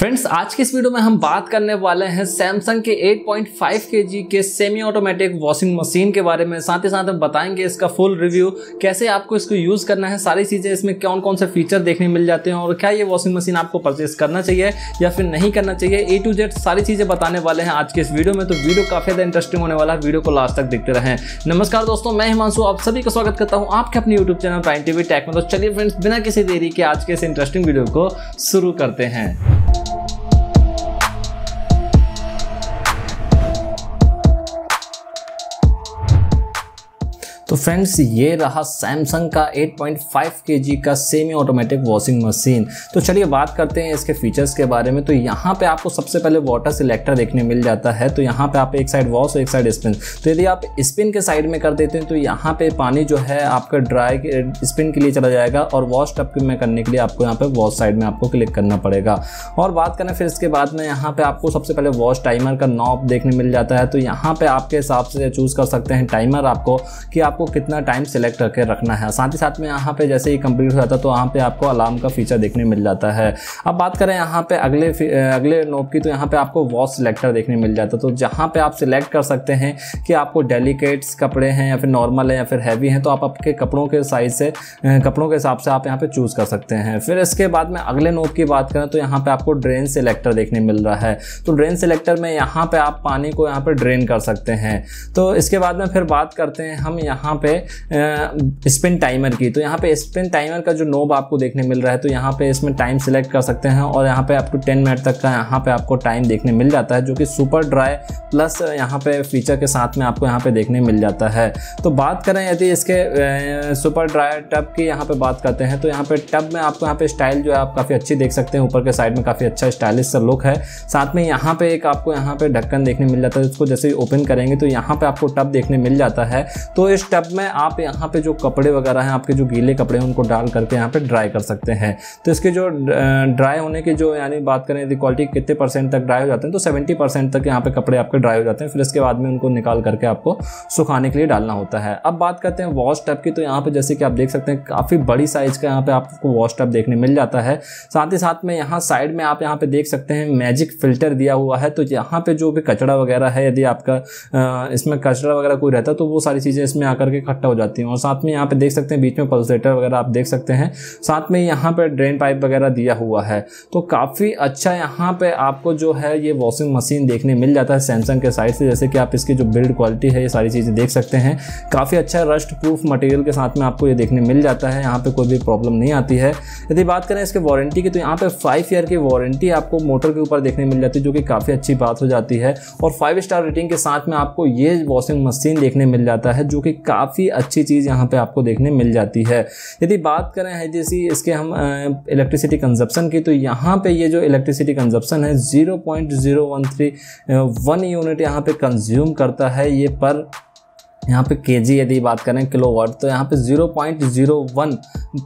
Friends, आज की इस वीडियो में हम बात करने वाले हैं सैमसंग के 8.5 केजी के जी के सेमी ऑटोमेटिक वॉशिंग मशीन के बारे में। साथ ही साथ हम बताएँगे इसका फुल रिव्यू कैसे आपको इसको यूज़ करना है, सारी चीज़ें इसमें कौन कौन से फीचर देखने मिल जाते हैं और क्या ये वॉशिंग मशीन आपको परचेस करना चाहिए या फिर नहीं करना चाहिए। ए टू जेड सारी चीज़ें बताने वाले हैं आज के इस वीडियो में तो वीडियो काफ़ी ज़्यादा इंटरेस्टिंग होने वाला है। वीडियो को लास्ट तक देखते रहे। नमस्कार दोस्तों, मैं हिमांशु, आप सभी का स्वागत करता हूँ आपके अपने YouTube channel Prime TV Tech में। तो चलिए फ्रेंड्स, बिना किसी देरी के आज के इस इंटरेस्टिंग वीडियो को शुरू करते हैं। तो फ्रेंड्स ये रहा सैमसंग का 8.5 केजी का सेमी ऑटोमेटिक वॉशिंग मशीन तो चलिए बात करते हैं इसके फीचर्स के बारे में। तो यहाँ पे आपको सबसे पहले वाटर सिलेक्टर देखने मिल जाता है। तो यहाँ पे आप एक साइड वॉश और एक साइड स्पिन तो यदि आप स्पिन के साइड में कर देते हैं तो यहाँ पे पानी जो है आपका ड्राई स्पिन के लिए चला जाएगा और वॉश टप में करने के लिए आपको यहाँ पे वॉश साइड में आपको क्लिक करना पड़ेगा। और बात करें फिर इसके बाद में, यहाँ पे आपको सबसे पहले वॉश टाइमर का नॉब देखने मिल जाता है। तो यहाँ पे आपके हिसाब से चूज़ कर सकते हैं टाइमर आपको कि आप आपको कितना टाइम सेलेक्ट करके रखना है। साथ ही साथ में यहाँ पे जैसे ही कंप्लीट हो जाता है तो यहाँ पे आपको अलार्म का फीचर देखने मिल जाता है। अब बात करें यहाँ पे अगले अगले नोब की तो यहाँ पे आपको वॉश सिलेक्टर देखने मिल जाता है। तो जहाँ पे आप सिलेक्ट कर सकते हैं कि आपको डेलीकेट्स कपड़े हैं या फिर नॉर्मल है या फिर हैवी हैं तो आप आपके कपड़ों के साइज़ से कपड़ों के हिसाब से आप यहाँ पे चूज़ कर सकते हैं। फिर इसके बाद में अगले नोब की बात करें तो यहाँ पे आपको ड्रेन सिलेक्टर देखने मिल रहा है। तो ड्रेन सिलेक्टर में यहाँ पे आप पानी को यहाँ पे ड्रेन कर सकते हैं। तो इसके बाद में फिर बात करते हैं हम यहाँ यहाँ पे स्पिन टाइमर की तो यहाँ पे स्पिन टाइमर का जो नोब आपको देखने मिल रहा है तो यहाँ पे इसमें टाइम सिलेक्ट कर सकते हैं और यहाँ पे आपको टेन मिनट तक का यहाँ पे आपको टाइम देखने मिल जाता है जो कि सुपर ड्राई प्लस यहाँ पे फीचर के साथ में आपको यहाँ पे देखने मिल जाता है तो बात करें यदि इसके सुपर ड्राई टब की यहाँ पे बात करते हैं तो यहाँ पे टब में आपको यहाँ पे स्टाइल जो है आप काफ़ी अच्छी देख सकते हैं ऊपर के साइड में काफ़ी अच्छा स्टाइलिश सा लुक है साथ में यहाँ पे एक आपको यहाँ पे ढक्कन देखने मिल जाता है उसको जैसे ही ओपन करेंगे तो यहाँ पे आपको टब देखने मिल जाता है तो इस टब में आप यहाँ पे जो कपड़े वगैरह हैं, आपके जो गीले कपड़े हैं, उनको डाल करके यहाँ पे ड्राई कर सकते हैं। तो इसके जो ड्राई होने की जो यानी बात करें यदि क्वालिटी कितने परसेंट तक ड्राई हो जाते हैं तो सेवेंटी परसेंट तक यहाँ पे कपड़े आपके ड्राई हो जाते हैं। फिर इसके बाद में उनको निकाल करके आपको सुखाने के लिए डालना होता है। अब बात करते हैं वॉश टप की तो यहाँ पे जैसे कि आप देख सकते हैं, काफ़ी बड़ी साइज़ का यहाँ पे आपको वॉश टप देखने मिल जाता है। साथ ही साथ में यहाँ साइड में आप यहाँ पे देख सकते हैं मैजिक फ़िल्टर दिया हुआ है। तो यहाँ पे जो भी कचरा वगैरह है, यदि आपका इसमें कचरा वगैरह कोई रहता तो वो सारी चीज़ें इसमें आकर के इकट्ठा हो जाती हैं। और साथ में यहाँ पे देख सकते हैं, बीच में पल्सेटर वगैरह आप देख सकते हैं। साथ में यहाँ पे ड्रेन पाइप वगैरह दिया हुआ है। तो काफ़ी अच्छा यहाँ पे आपको जो है ये वॉशिंग मशीन देखने मिल जाता है सैमसंग के साइड से। जैसे कि आप इसकी जो बिल्ड क्वालिटी है, ये सारी चीज़ें देख सकते हैं। काफ़ी अच्छा रस्ट प्रूफ मटेरियल के साथ में आपको ये देखने मिल जाता है। यहाँ पे कोई भी प्रॉब्लम नहीं आती है। यदि बात करें इसके वारंटी की तो यहाँ पे फाइव ईयर की वारंटी आपको मोटर के ऊपर देखने मिल जाती है, जो कि काफ़ी अच्छी बात हो जाती है। और फाइव स्टार रेटिंग के साथ में आपको ये वॉशिंग मशीन देखने मिल जाता है, जो कि काफ़ी अच्छी चीज़ यहाँ पे आपको देखने मिल जाती है। यदि बात करें है जैसी इसके हम इलेक्ट्रिसिटी कंजप्शन की तो यहाँ पे ये जो इलेक्ट्रिसिटी कंजप्शन है zero point zero one three one unit यहाँ पे कंज्यूम करता है ये पर यहाँ पे केजी यदि बात करें किलो वाट तो यहाँ पे 0.01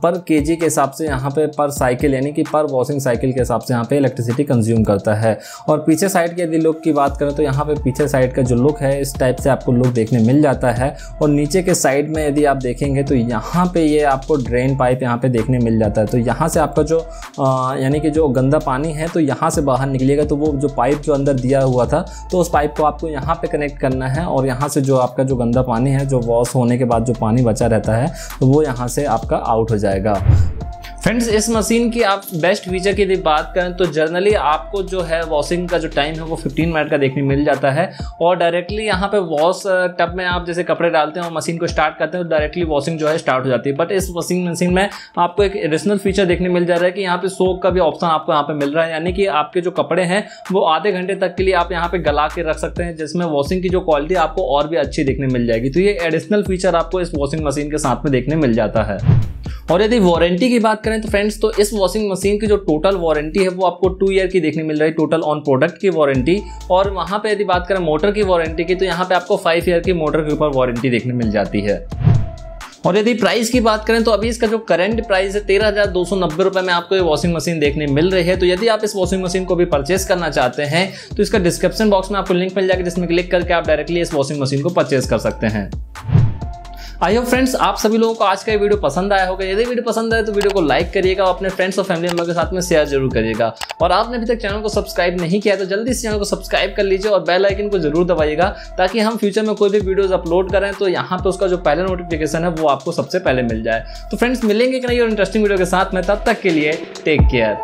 पर केजी के हिसाब से यहाँ पे पर साइकिल यानी कि पर वॉशिंग साइकिल के हिसाब से यहाँ पे इलेक्ट्रिसिटी कंज्यूम करता है। और पीछे साइड के यदि लुक की बात करें तो यहाँ पे पीछे साइड का जो लुक है, इस टाइप से आपको लुक देखने मिल जाता है। और नीचे के साइड में यदि आप देखेंगे तो यहाँ पर ये आपको ड्रेन पाइप यहाँ पर देखने मिल जाता है। तो यहाँ से आपका जो यानी कि जो गंदा पानी है तो यहाँ से बाहर निकलेगा तो वो जो पाइप जो अंदर दिया हुआ था तो उस पाइप को आपको यहाँ पर कनेक्ट करना है। और यहाँ से जो आपका जो गंदा पानी है, जो वॉश होने के बाद जो पानी बचा रहता है तो वो यहाँ से आपका आउट हो जाएगा। फ्रेंड्स इस मशीन की आप बेस्ट फीचर की यदि बात करें तो जनरली आपको जो है वॉशिंग का जो टाइम है वो 15 मिनट का देखने मिल जाता है। और डायरेक्टली यहाँ पे वॉश टब में आप जैसे कपड़े डालते हैं और मशीन को स्टार्ट करते हैं तो डायरेक्टली वॉशिंग जो है स्टार्ट हो जाती है। बट इस वॉशिंग मशीन में आपको एक एडिशनल फीचर देखने मिल जा रहा है कि यहाँ पे सोक का भी ऑप्शन आपको यहाँ पे मिल रहा है। यानी कि आपके जो कपड़े हैं, वो आधे घंटे तक के लिए आप यहाँ पे गला के रख सकते हैं, जिसमें वॉशिंग की जो क्वालिटी आपको और भी अच्छी देखने मिल जाएगी। तो ये एडिशनल फीचर आपको इस वॉशिंग मशीन के साथ में देखने मिल जाता है। और यदि वारंटी की बात करें तो फ्रेंड्स तो इस वॉशिंग मशीन की जो टोटल वारंटी है, वो आपको टू ईयर की देखने मिल रही है टोटल ऑन प्रोडक्ट की वारंटी और वहाँ पे यदि बात करें मोटर की वारंटी की तो यहाँ पे आपको फाइव ईयर की मोटर के ऊपर वारंटी देखने मिल जाती है। और यदि प्राइस की बात करें तो अभी इसका जो करंट प्राइस है, तेरह हज़ार दो सौ नब्बे रुपए में आपको ये वॉशिंग मशीन देखने मिल रही है। तो यदि आप इस वॉशिंग मशीन को भी परचेस करना चाहते हैं तो इसका डिस्क्रिप्शन बॉक्स में आपको लिंक मिल जाएगा, जिसमें क्लिक करके आप डायरेक्टली इस वॉशिंग मशीन को परचेस कर सकते हैं। आई होप फ्रेंड्स आप सभी लोगों को आज का ये वीडियो पसंद आया होगा। यदि वीडियो पसंद आए तो वीडियो को लाइक करिएगा और अपने फ्रेंड्स और फैमिली मेंबर के साथ में शेयर ज़रूर करिएगा। और आपने अभी तक चैनल को सब्सक्राइब नहीं किया तो जल्दी इस चैनल को सब्सक्राइब कर लीजिए और बेल आइकन को ज़रूर दबाइएगा ताकि हम फ्यूचर में कोई भी वीडियोज़ अपलोड करें तो यहाँ पर उसका जो पहले नोटिफिकेशन है वो आपको सबसे पहले मिल जाए। तो फ्रेंड्स मिलेंगे कि नहीं और इंटरेस्टिंग वीडियो के साथ में तब तक के लिए टेक केयर